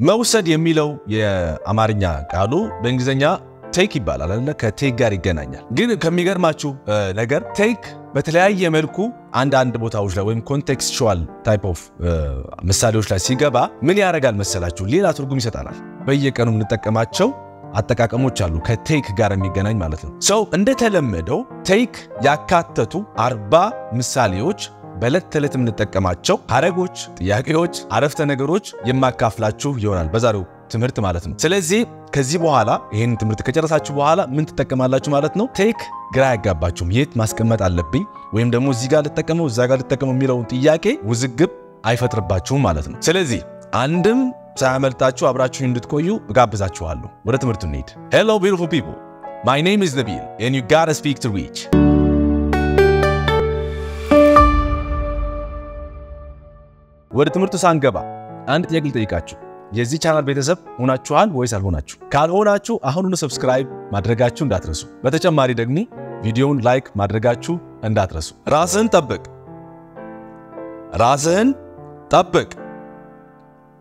መውሰድ የሚለው የአማርኛ ቃሉ በእንግሊዝኛ ቴክ ይባላል አይደለ? ከቴክ ጋር ይገናኛል። ግን ከሚገርማችሁ ነገር ቴክ በተለያየ መልኩ አንዳንድ ቦታዎች ላይ ወይም ኮንቴክስቹዋል ታይፕ ኦፍ ምሳሌዎች ላይ ሲገባ ምን ያደርጋል መሰላችሁ? ሌላ ትርጉም ይሰጣናል። በየቀኑ የምንጠቀማቸው አጠቃቀሞች አሉ ከቴክ ጋር የሚገናኝ ማለት ነው። ሰው እንደተለመደው ቴክ ያካተቱ አርባ ምሳሌዎች በዕለት ተዕለት የምንጠቀማቸው ሐረጎች፣ ጥያቄዎች፣ አረፍተ ነገሮች የማካፍላችሁ ይሆናል በዛሬው ትምህርት ማለት ነው። ስለዚህ ከዚህ በኋላ ይህን ትምህርት ከጨረሳችሁ በኋላ ምን ትጠቀማላችሁ ማለት ነው። ቴክ ግራ ያጋባችሁም የት ማስቀመጥ አለብኝ ወይም ደግሞ እዚህ ጋር ልጠቀመው እዛ ጋር ልጠቀመው የሚለውን ጥያቄ ውዝግብ አይፈጥርባችሁም ማለት ነው። ስለዚህ አንድም ሳያመልጣችሁ አብራችሁ እንድትቆዩ እጋብዛችኋለሁ። ወደ ትምህርቱ እንሂድ። ሄሎ ቢዩቲፉል ፒፕል ማይ ኔም ኢዝ ነቢል ኤንድ ዩ ጋታ ስፒክ ቱ ሪች ወደ ትምህርቱ ሳንገባ አንድ ጥያቄ ልጠይቃችሁ። የዚህ ቻናል ቤተሰብ ሆናችኋል ወይስ አልሆናችሁ? ካልሆናችሁ አሁኑኑ ሰብስክራይብ ማድረጋችሁ እንዳትረሱ። በተጨማሪ ደግሞ ቪዲዮውን ላይክ ማድረጋችሁ እንዳትረሱ። ራስህን ጠብቅ፣ ራስህን ጠብቅ።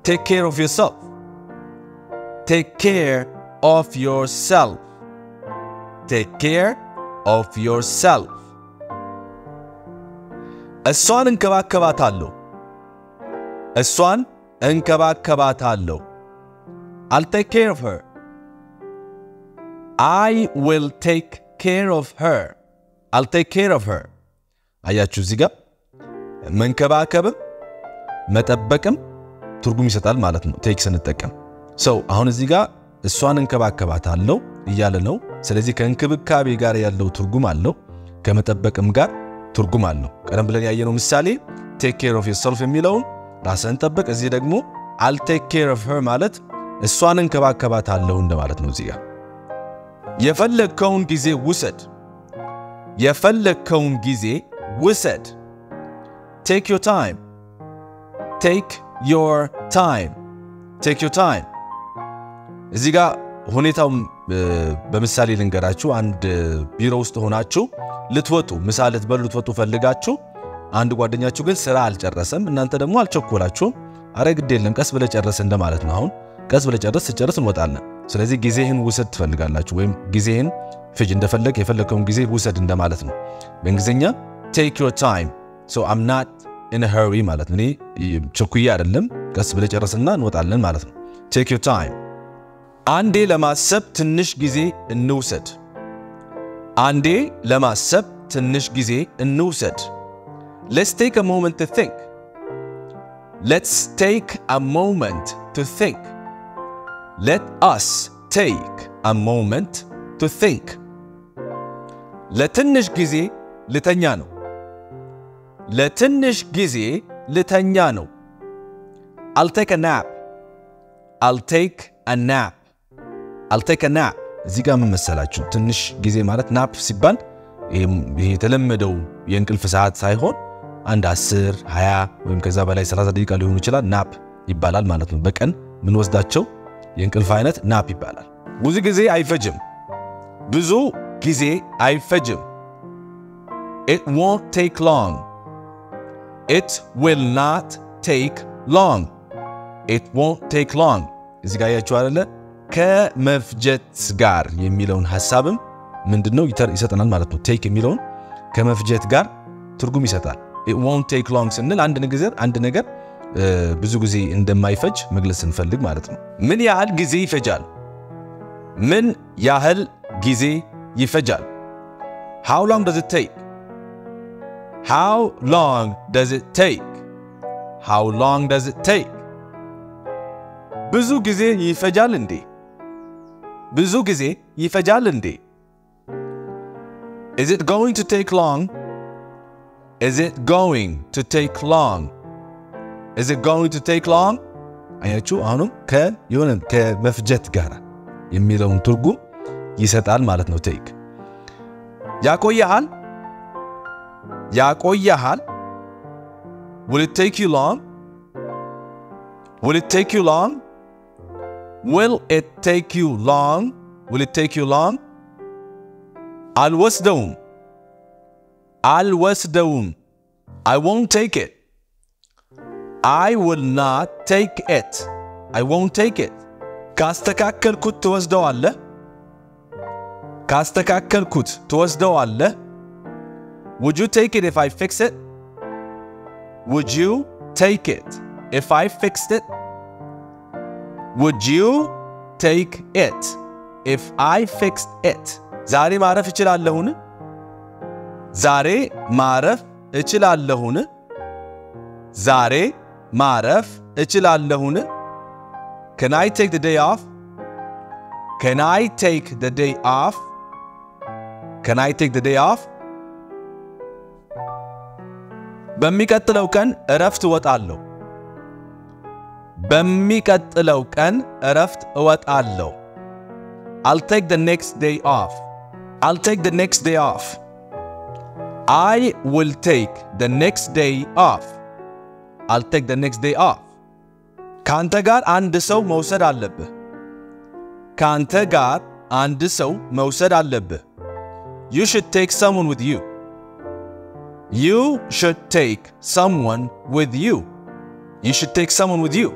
ቴክ ኬር ኦፍ ዮርሰልፍ፣ ቴክ ኬር ኦፍ ዮርሰልፍ፣ ቴክ ኬር ኦፍ ዮርሰልፍ። እሷን እንከባከባታለሁ እሷን እንከባከባታለሁ። I'll take care of her. I will take care of her. I'll take care of her. አያችሁ እዚህ ጋር መንከባከብም መጠበቅም ትርጉም ይሰጣል ማለት ነው። ቴክ ስንጠቀም ሰው አሁን እዚህ ጋር እሷን እንከባከባታለሁ እያለ ነው። ስለዚህ ከእንክብካቤ ጋር ያለው ትርጉም አለው፣ ከመጠበቅም ጋር ትርጉም አለው። ቀደም ብለን ያየነው ምሳሌ ቴክ ኬር ኦፍ ዮርሰልፍ የሚለውን ራስህን ጠብቅ። እዚህ ደግሞ አል ቴክ ኬር ኦፍ ሄር ማለት እሷን እንከባከባታለሁ እንደማለት ነው። እዚህ የፈለግከውን ጊዜ ውሰድ፣ የፈለግከውን ጊዜ ውሰድ። ቴክ ዮር ታይም፣ ቴክ ዮር ታይም፣ ቴክ ዮር ታይም። እዚህ ጋር ሁኔታው በምሳሌ ልንገራችሁ። አንድ ቢሮ ውስጥ ሆናችሁ ልትወጡ ምሳ ልትበሉ ልትወጡ ፈልጋችሁ አንድ ጓደኛችሁ ግን ስራ አልጨረሰም። እናንተ ደግሞ አልቸኮላችሁም። አረ ግድ የለም ቀስ ብለህ ጨርስ እንደማለት ነው። አሁን ቀስ ብለህ ጨርስ፣ ስጨርስ እንወጣለን። ስለዚህ ጊዜህን ውሰድ ትፈልጋላችሁ፣ ወይም ጊዜህን ፍጅ፣ እንደፈለግ የፈለግከውን ጊዜ ውሰድ እንደማለት ነው። በእንግሊዝኛ ቴክ ዮር ታይም ሶ አም ናት ኢን ሀሪ ማለት ነው። እኔ ቸኩዬ አይደለም፣ ቀስ ብለህ ጨርስና እንወጣለን ማለት ነው። ቴክ ዮር ታይም። አንዴ ለማሰብ ትንሽ ጊዜ እንውሰድ። አንዴ ለማሰብ ትንሽ ጊዜ እንውሰድ። Let's take a moment to think. Let's take a moment to think. Let us take a moment to think. ለትንሽ ጊዜ ልተኛ ነው። ለትንሽ ጊዜ ልተኛ ነው። I'll take a nap. I'll take a nap. I'll take a nap. እዚህ ጋር ምን መሰላችሁ? ትንሽ ጊዜ ማለት ናፕ ሲባል ይሄ የተለመደው የእንቅልፍ ሰዓት ሳይሆን አንድ 10 20 ወይም ከዛ በላይ 30 ደቂቃ ሊሆኑ ይችላል። ናፕ ይባላል ማለት ነው። በቀን የምንወስዳቸው የእንቅልፍ አይነት ናፕ ይባላል። ብዙ ጊዜ አይፈጅም። ብዙ ጊዜ አይፈጅም። It won't take long. It will not take long. It won't take long. እዚህ ጋር ያችሁ አይደለ? ከመፍጀት ጋር የሚለውን ሐሳብም ምንድነው ይሰጠናል ማለት ነው። ቴክ የሚለውን ከመፍጀት ጋር ትርጉም ይሰጣል። won't take long ስንል አንድ ነገር አንድ ነገር ብዙ ጊዜ እንደማይፈጅ መግለጽ ስንፈልግ ማለት ነው። ምን ያህል ጊዜ ይፈጃል? ምን ያህል ጊዜ ይፈጃል? how long does it take? how long does it take? how long does it take? ብዙ ጊዜ ይፈጃል እንዴ? ብዙ ጊዜ ይፈጃል እንዴ? is it going to take long? Is it going to take long? Is it going to take long? አያችሁ አሁንም ከየሆነ ከመፍጀት ጋር የሚለውን ትርጉም ይሰጣል ማለት ነው። ቴክ ያቆያሃል፣ ያቆያሃል። Will it take you long? Will it take you long? Will it take you long? Will it take you long? አልወስደውም አልወስደውም I won't take it. I will not take it. I won't take it. ካስተካከልኩት ትወስደዋለህ? ካስተካከልኩት ትወስደዋለህ? Would you take it if I fix it? Would you take it if I fixed it? Would you take it if I fixed it? ዛሬ ማረፍ እችላለሁን? ዛሬ ማረፍ እችላለሁን? ዛሬ ማረፍ እችላለሁን? Can I take the day off? Can I take the day off? Can I take the day off? በሚቀጥለው ቀን እረፍት እወጣለሁ። በሚቀጥለው ቀን እረፍት እወጣለሁ። I'll take the next day off. I'll take the next day off. I will take the next day off. I'll take the next day off. ካንተ ጋር አንድ ሰው መውሰድ አለብህ። ካንተ ጋር አንድ ሰው መውሰድ አለብህ። You should take someone with you. You should take someone with you. You should take someone with you.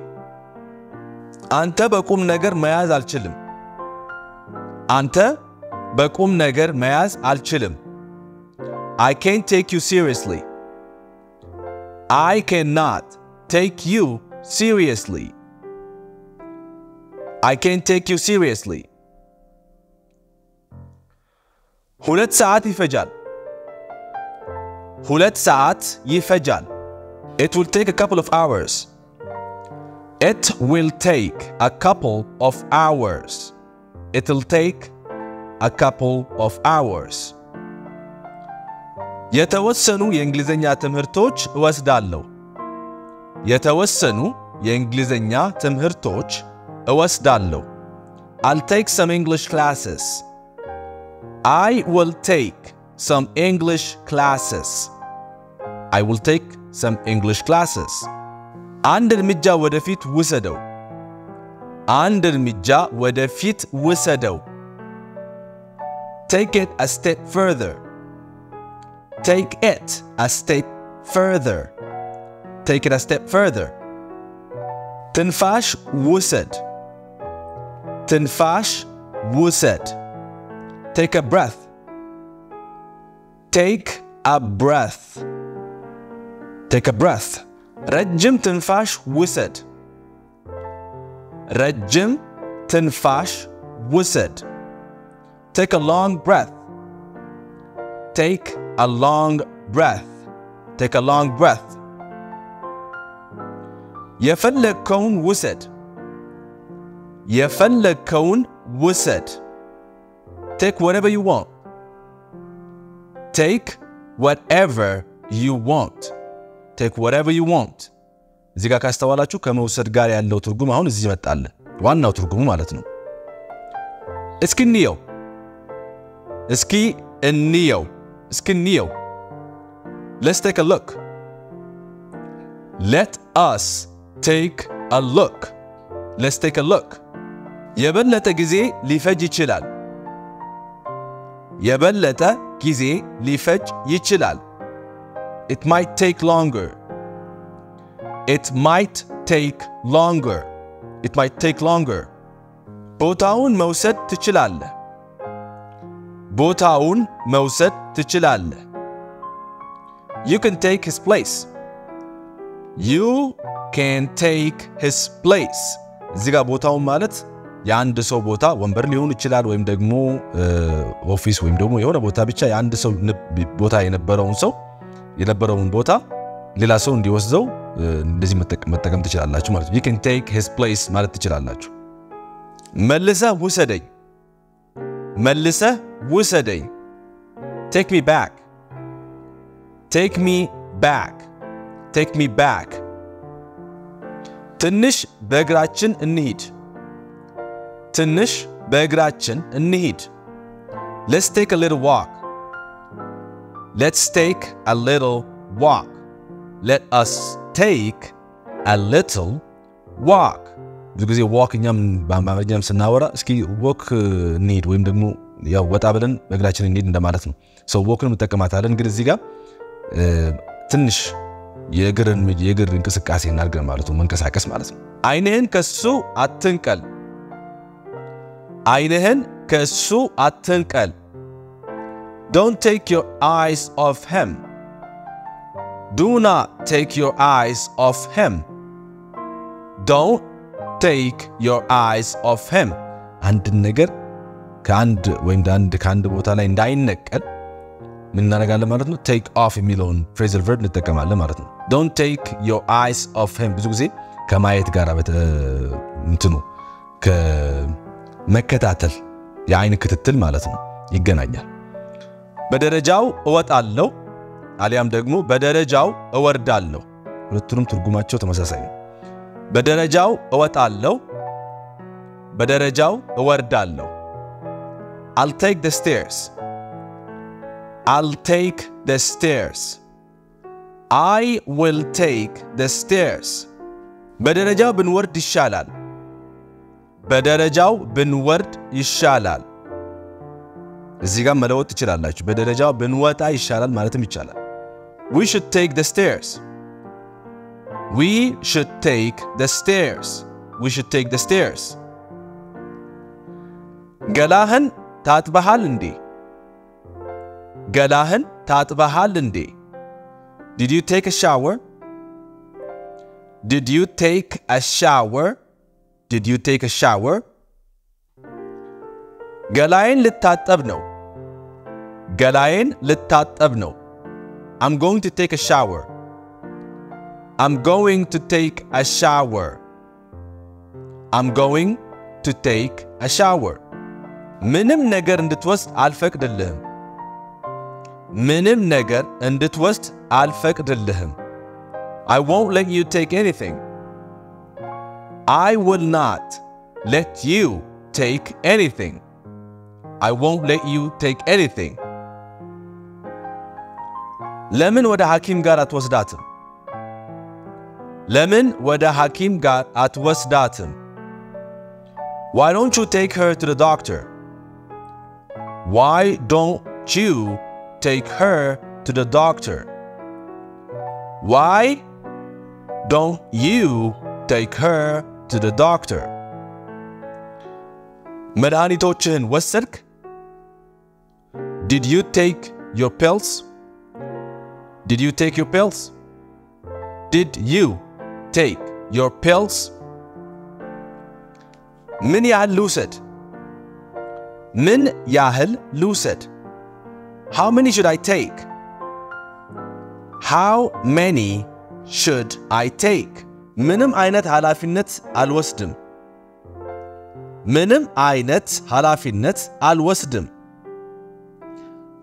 አንተ በቁም ነገር መያዝ አልችልም። አንተ በቁም ነገር መያዝ አልችልም። I can't take you seriously. I cannot take you seriously. I can't take you seriously. ሁለት ሰዓት ይፈጃል። ሁለት ሰዓት ይፈጃል። It will take a couple of hours. It will take a couple of hours. It will take a couple of hours. የተወሰኑ የእንግሊዝኛ ትምህርቶች እወስዳለሁ። የተወሰኑ የእንግሊዝኛ ትምህርቶች እወስዳለሁ። I'll take some English classes. I will take some English classes. I will take some English classes. አንድ እርምጃ ወደፊት ውሰደው። አንድ እርምጃ ወደፊት ውሰደው። Take it a step further. Take it a step further. Take it a step further. تنفاش وسد تنفاش وسد Take a breath. Take a breath. Take a breath. رجم تنفاش وسد رجم تنفاش وسد Take a long breath. Take a long breath. Take a long breath. የፈለግከውን ውሰድ። የፈለግከውን ውሰድ። Take whatever you want. Take whatever you want. Take whatever you want. እዚህ ጋር ካስተዋላችሁ ከመውሰድ ጋር ያለው ትርጉም አሁን እዚህ ይመጣል። ዋናው ትርጉሙ ማለት ነው። እስኪ እንየው። እስኪ እንየው። እስኪ እንየው። Let's take a look. Let us take a look. Let's take a look. የበለጠ ጊዜ ሊፈጅ ይችላል። የበለጠ ጊዜ ሊፈጅ ይችላል። It might take longer. It might take longer. It might take longer. ቦታውን መውሰድ ትችላለህ። ቦታውን መውሰድ ትችላለህ። You can take his place. You can take his place. እዚህ ጋር ቦታውን ማለት የአንድ ሰው ቦታ ወንበር ሊሆን ይችላል፣ ወይም ደግሞ ኦፊስ ወይም ደግሞ የሆነ ቦታ ብቻ የአንድ ሰው ቦታ የነበረውን ሰው የነበረውን ቦታ ሌላ ሰው እንዲወስደው እንደዚህ መጠቀም ትችላላችሁ ማለት ነው። you can take his place ማለት ትችላላችሁ። መልሰህ ውሰደኝ፣ መልሰህ ውሰደኝ። take me back, take me back, take me back። ትንሽ በእግራችን እንሂድ፣ ትንሽ በእግራችን እንሂድ። let's take a little walk. Let's take a little walk. Let us take a little walk. ብዙ ጊዜ ዋክ እኛም በአማርኛም ስናወራ እስኪ ወክ እንሂድ ወይም ደግሞ ያው ወጣ ብለን በእግራችን እንሂድ እንደማለት ነው። ሰው ወክን እንጠቀማታለን። ግን እዚህ ጋር ትንሽ የእግር እንቅስቃሴ እናድርገን ማለት ነው። መንቀሳቀስ ማለት ነው። ዓይንህን ከሱ አትንቀል። ዓይንህን ከሱ አትንቀል። ዶንት ቴክ ዮር አይስ ኦፍ ሄም ዱ ናት ቴክ ዮር አይስ ኦፍ ሄም ዶንት ቴክ ዮር አይስ ኦፍ ሄም አንድን ነገር ከአንድ ወይም አንድ ከአንድ ቦታ ላይ እንዳይነቀል ምን እናደርጋለን ማለት ነው? ቴክ ኦፍ የሚለውን ፍሬዘል ቨርብ እንጠቀማለን ማለት ነው። ዶንት ቴክ ዮር አይስ ኦፍ ሄም ብዙ ጊዜ ከማየት ጋር እንትኑ ከመከታተል የአይን ክትትል ማለት ነው ይገናኛል። በደረጃው እወጣለሁ አሊያም ደግሞ በደረጃው እወርዳለሁ። ሁለቱንም ትርጉማቸው ተመሳሳይ ነው። በደረጃው እወጣለሁ፣ በደረጃው እወርዳለሁ። I'll take the stairs. I'll take the stairs. I will take the stairs. በደረጃው ብንወርድ ይሻላል። በደረጃው ብንወርድ ይሻላል። እዚህ ጋር መለወጥ ትችላላችሁ። በደረጃው ብንወጣ ይሻላል ማለትም ይቻላል። We should take the stairs. We should take the stairs. We should take the stairs. ገላህን ታጥበሃል እንዴ? ገላህን ታጥበሃል እንዴ? Did you take a shower? Did you take a shower? Did you take a shower? ገላዬን ልታጠብ ነው። ገላዬን ልታጠብ ነው። I'm going to take a shower. I'm going to take a shower. I'm going to take a shower. ምንም ነገር እንድትወስድ አልፈቅድልህም። ምንም ነገር እንድትወስድ አልፈቅድልህም። I won't let you take anything. I will not let you take anything. I won't let you take anything. ለምን ወደ ሐኪም ጋር አትወስዳትም? ለምን ወደ ሐኪም ጋር አትወስዳትም? Why don't you take her to the doctor? Why don't you take her to the doctor? Why don't you take her to the doctor? መድኃኒቶችህን ወሰድክ? Did you take your pills? Did you take your pills? Did you take your pills? ምን ያህል ልውሰድ? ምን ያህል ልውሰድ? How many should I take? How many should I take? ምንም አይነት ኃላፊነት አልወስድም። ምንም አይነት ኃላፊነት አልወስድም።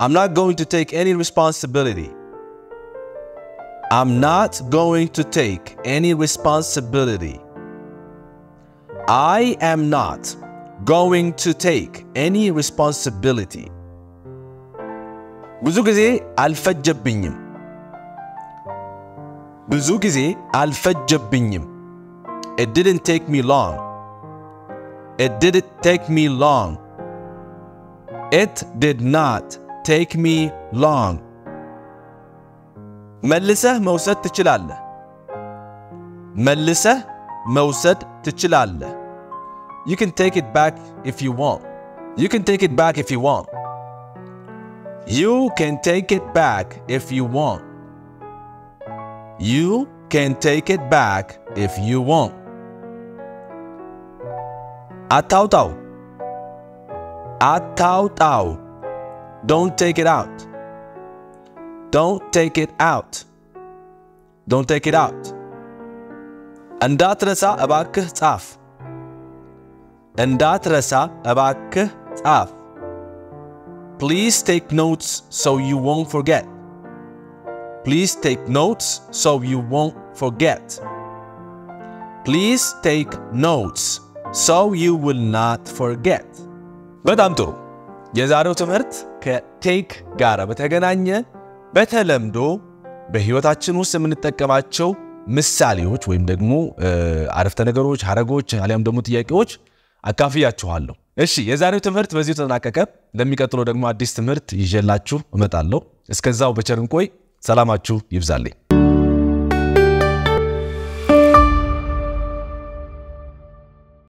I'm not going to take any responsibility. I'm not going to take any responsibility. I am not going to take any responsibility. ብዙ ጊዜ አልፈጀብኝም። ብዙ ጊዜ አልፈጀብኝም። It didn't take me long. It didn't take me long. It did not take me long. መልሰህ መውሰድ ትችላለህ። መልሰህ መውሰድ ትችላለህ። You can take it back if you want. You can take it back if you want. You can take it back if you want. You can take it back if you want. አታውጣው አታውጣው Don't take it out. Don't take it out. Don't take it out. እንዳትረሳ እባክህ ጻፍ። እንዳትረሳ እባክህ ጻፍ። Please take notes so you won't forget. Please take notes so you won't forget. Please take notes so you will not forget. በጣም ጥሩ። የዛሬው ትምህርት ከቴክ ጋር በተገናኘ በተለምዶ በሕይወታችን ውስጥ የምንጠቀማቸው ምሳሌዎች ወይም ደግሞ አረፍተ ነገሮች፣ ሐረጎች አሊያም ደግሞ ጥያቄዎች አካፍያችኋለሁ። እሺ የዛሬው ትምህርት በዚሁ ተጠናቀቀ። ለሚቀጥለው ደግሞ አዲስ ትምህርት ይዤላችሁ እመጣለሁ። እስከዛው በቸር እንቆይ። ሰላማችሁ ይብዛልኝ።